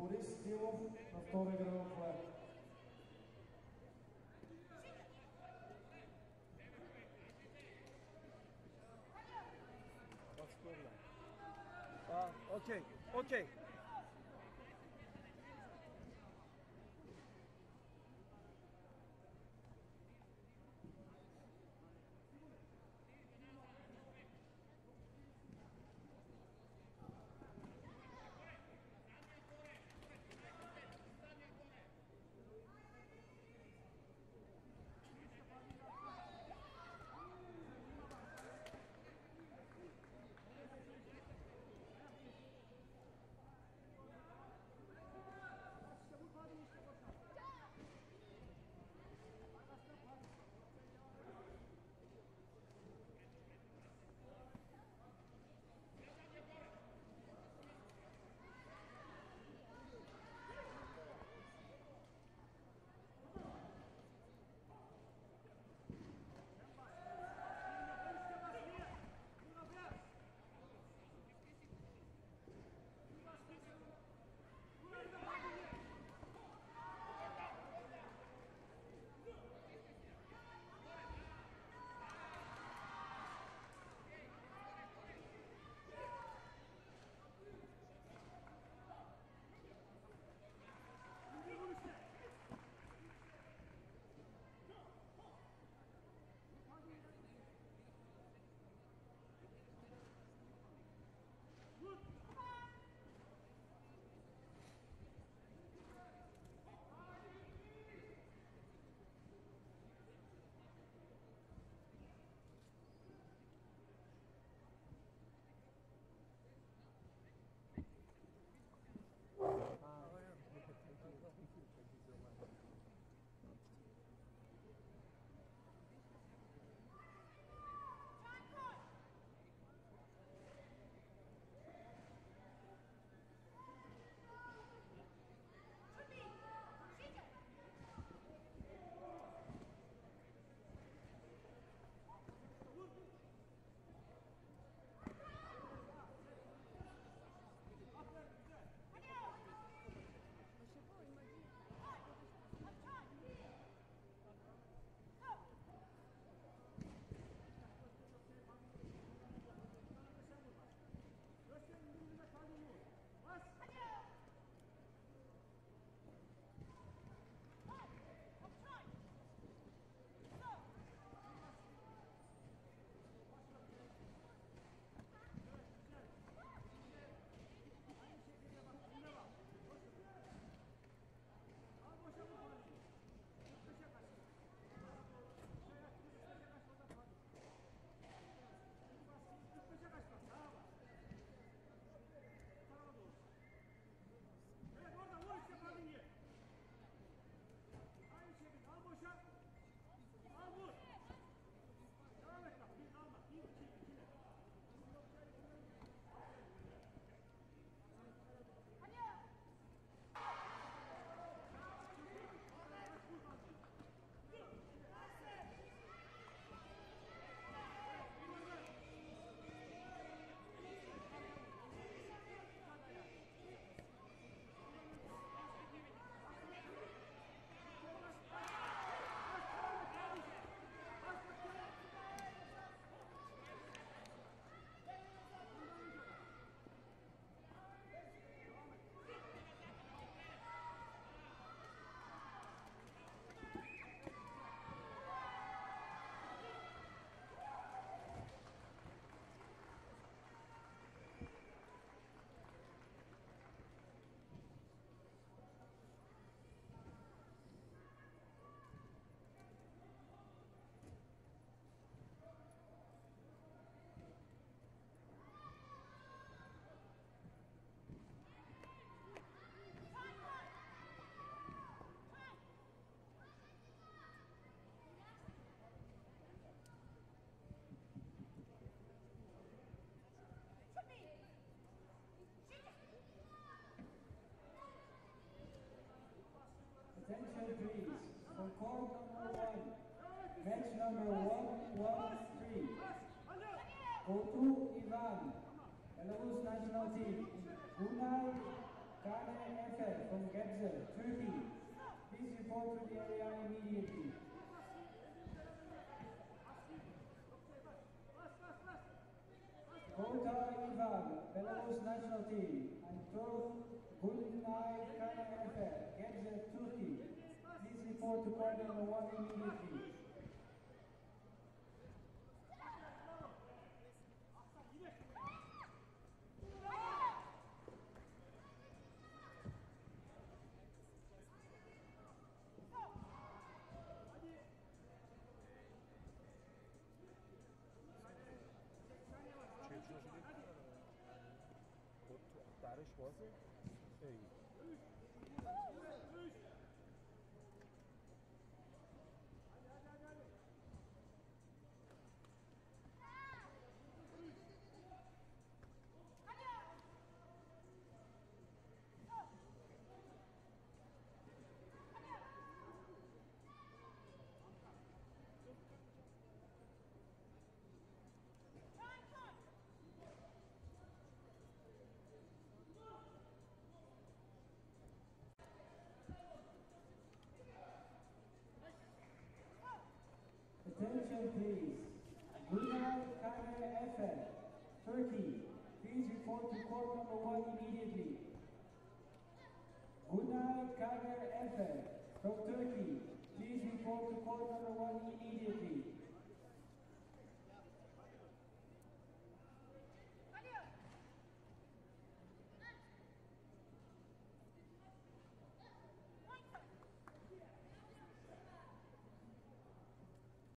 Борис Дилов на втора игрова поле. What's scoreline? Ah, okay, okay. Please, for court number one, match number one, one, three. Go to Ivan, Belarus national team. Brunei Kane Efe from Gebze, Turkey. Please report to the area immediately. Kota Ivan, Belarus national team, and Turk Gunay Kane Efe, Gebze, Turkey. four to corner and one immediately. Tarih, Attention please. Gunay Kane Efe, Turkey. Please report to court number one immediately. Gunay Kane Efe from Turkey. Please report to court number one immediately.